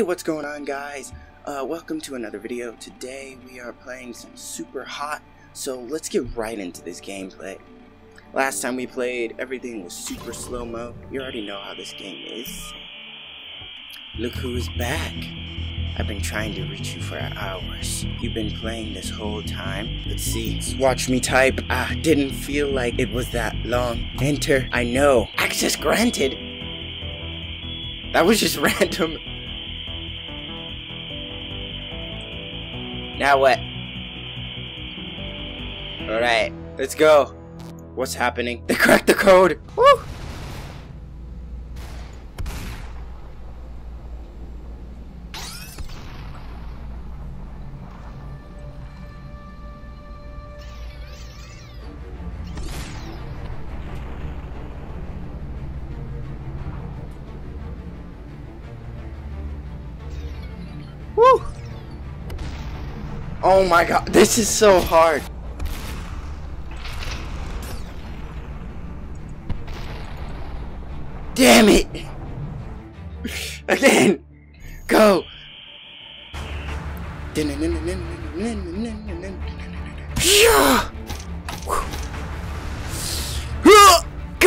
Hey, what's going on guys? Uh, welcome to another video. Today we are playing some super hot, so let's get right into this gameplay. Last time we played, everything was super slow-mo. You already know how this game is. Look who's back. I've been trying to reach you for hours. You've been playing this whole time. Let's see. Watch me type. Ah, didn't feel like it was that long. Enter. I know. Access granted. That was just random. Now what? Alright, let's go. What's happening? They cracked the code! Woo! Oh my god, this is so hard. Damn it! Again! Go! Give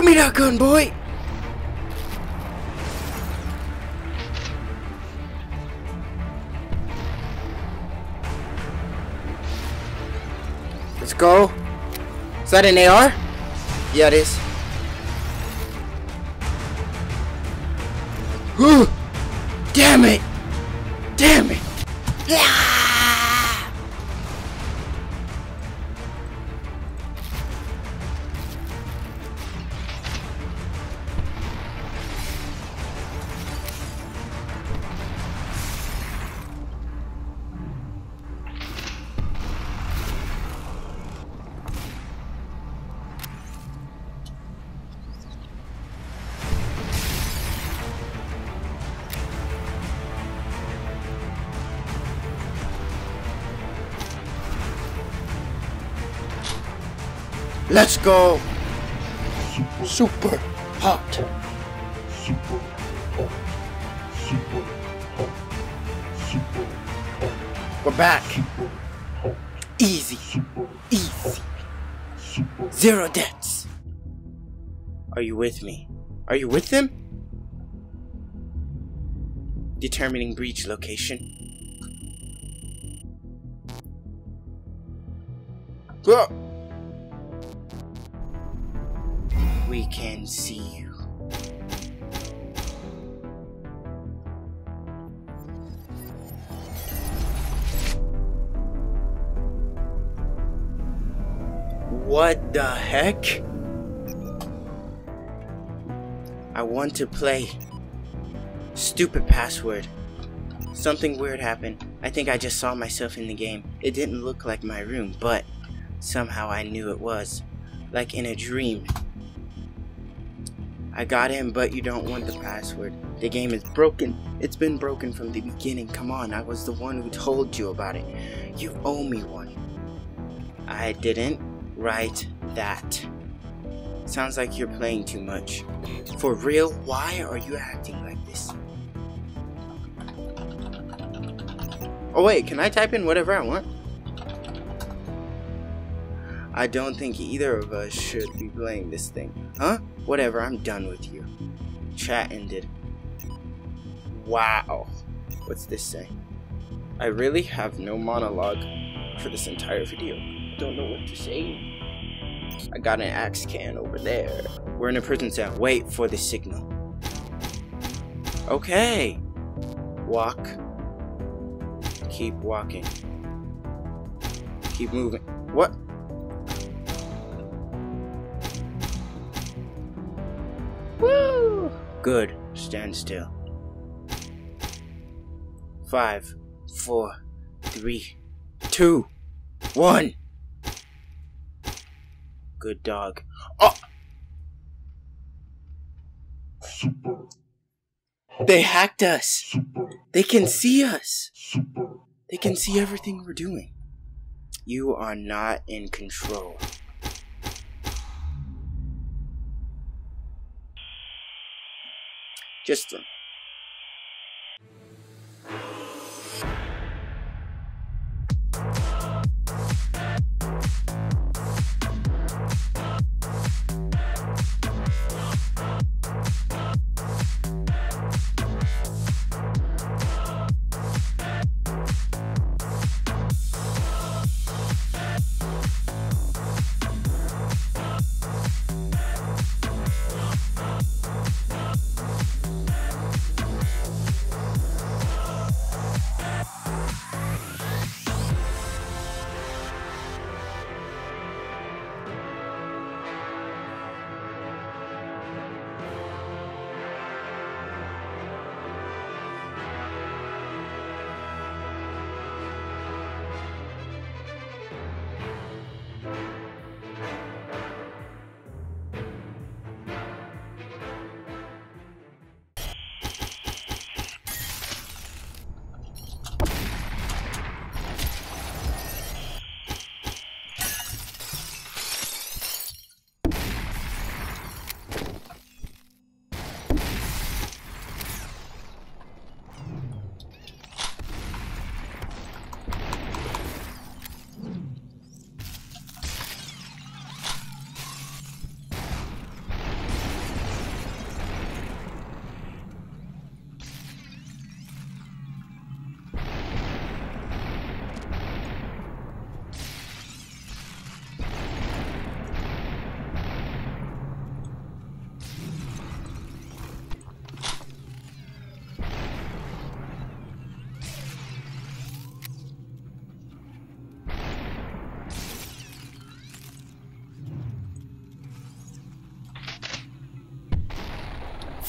me that gun, boy! Let's go. Is that an AR? Yeah, it is. Let's go! Super, Super hot. super hot, super hot, super hot, We're back. super hot, Easy. super Easy. super Zero deaths. Are you with me? Are you with them? Determining breach location. Go. We can see you. What the heck? I want to play. Stupid password. Something weird happened. I think I just saw myself in the game. It didn't look like my room, but somehow I knew it was. Like in a dream. I got in, but you don't want the password. The game is broken. It's been broken from the beginning. Come on, I was the one who told you about it. You owe me one. I didn't write that. Sounds like you're playing too much. For real, why are you acting like this? Oh wait, can I type in whatever I want? I don't think either of us should be playing this thing. Huh? Whatever, I'm done with you. Chat ended. Wow. What's this say? I really have no monologue for this entire video. Don't know what to say. I got an axe can over there. We're in a prison cell. Wait for the signal. Okay. Walk. Keep walking. Keep moving. What? Good. Stand still. Five, four, three, two, one. Good dog. Oh! super They hacked us. super They can see us. super They can see everything we're doing. You are not in control. Just.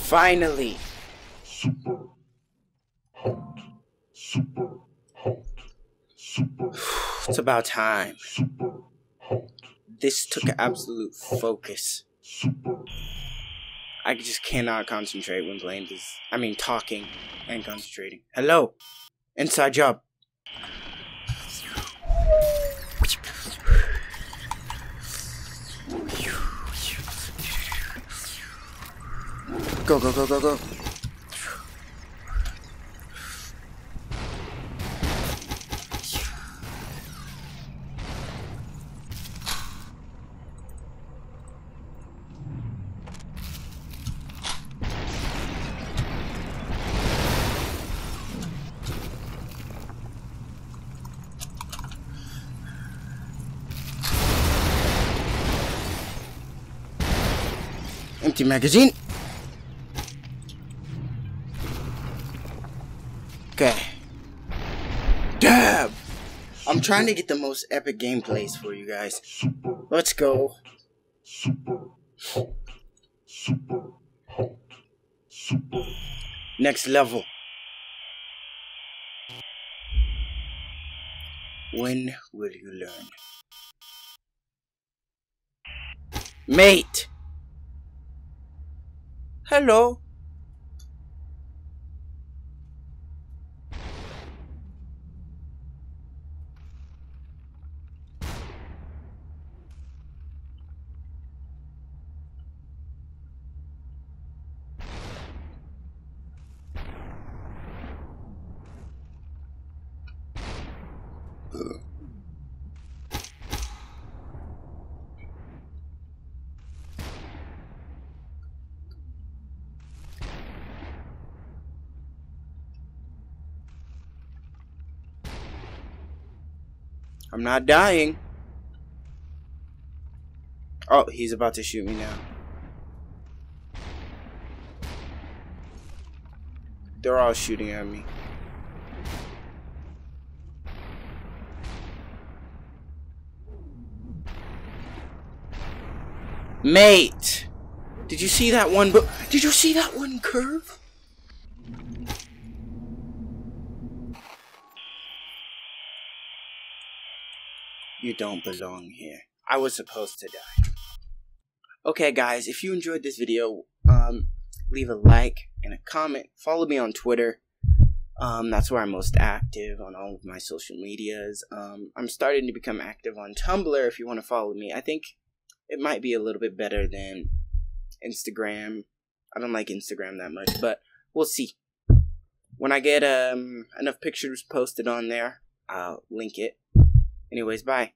Finally! super hot, super hot, super It's about time. super hot, This took absolute focus. super I just cannot concentrate when playing this. I mean, talking and concentrating. Hello! Inside job. Go, go, go, go, go. Empty magazine. Okay. Dab! I'm trying to get the most epic gameplays for you guys. Let's go. super hot, super super Next level. When will you learn? Mate! Hello? I'm not dying. Oh, he's about to shoot me now. They're all shooting at me. Mate! Did you see that one? But did you see that one curve? You don't belong here. I was supposed to die. Okay, guys, if you enjoyed this video, um, leave a like and a comment. Follow me on Twitter. Um, that's where I'm most active on all of my social medias. Um, I'm starting to become active on Tumblr if you want to follow me. I think it might be a little bit better than Instagram. I don't like Instagram that much, but we'll see. When I get um enough pictures posted on there, I'll link it. Anyways, bye.